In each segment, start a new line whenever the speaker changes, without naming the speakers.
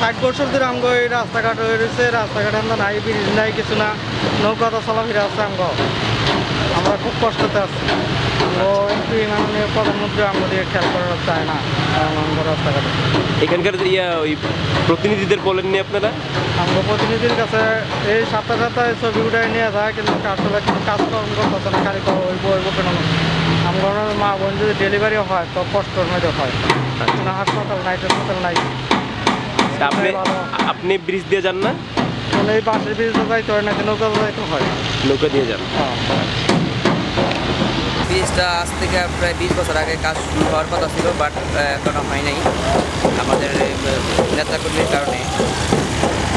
ষাট বছর ধরে আমগো এই রাস্তাঘাট হয়ে রয়েছে রাস্তাঘাট আমরা নাই ব্রিজ নাই কিছু না। নৌকা তো চলাফেরা আছে আমগো। আমরা খুব কষ্টতে আছি। আমগো এমপি মাননীয় প্রধানমন্ত্রী আমাদের খেয়াল করা চায় না রাস্তাঘাটে।
এখানকার ইয়া ওই প্রতিনিধিদের বলেননি আপনারা?
আমগো প্রতিনিধির কাছে এই সপ্তাহ সপ্তাহে ছবি উঠায় নিয়ে যায় কিন্তু আসলে কিন্তু কাজকর্ম করতেছে না খালি কেন মা বোন যদি ডেলিভারি হয় তো কষ্টর মধ্যে হয়। না হাসপাতাল নাই হাসপাতাল নাই।
তা আপনি আপনি ব্রিজ দিয়ে যান না?
মানে এই বাসের ব্রিজে যাইতে হয় না নৌকা যাইতে হয়।
নৌকা দিয়ে যান।
হ্যাঁ
ব্রিজটা আজ থেকে প্রায় বিশ বছর আগে কাজ শুরু হওয়ার কথা ছিল বাট এখনও হয় নাই। আমাদের নেতাকর্মীর কারণে।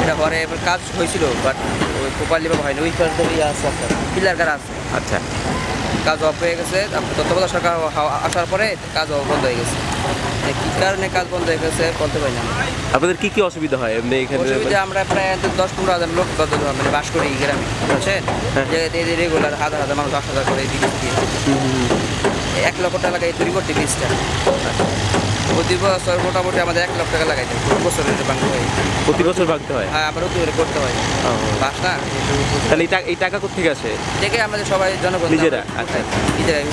এটা পরে কাজ হয়েছিল বাট ওই প্রপারলিভাবে হয়নি ওই কারণে আছে আপনার পিলার কার আছে।
আচ্ছা।
কাজ অফ হয়ে গেছে তত্ত্বাবধায়ক সরকার আসার পরে কাজ বন্ধ হয়ে গেছে। কি কারণে কাজ বন্ধ হয়ে গেছে বলতে পারি না
আপনাদের কি কি অসুবিধা হয় এমনি এখানে?
অসুবিধা আমরা প্রায় দশ পনেরো হাজার লোক মানে বাস করি এই গ্রামে বুঝছেন
হ্যাঁ।
যে রেগুলার হাজার হাজার মানুষ দশ হাজার করে ব্রিজ দিয়ে। এক লক্ষ টাকা এই তৈরি করতে ব্রিজটা। প্রতি বছর মোটামুটি আমাদের এক লাখ টাকা লাগাইতে প্রতি বছর এটা হয়।
প্রতি বছর ভাগতে হয়?
হ্যাঁ আমরা করে করতে হয়। বাস না?
তাহলে এই টাকা এই টাকা কোথেকে আসে?
দেখে আমাদের সবাই জনগণ
নিজেরা? আচ্ছা।
নিজেরাই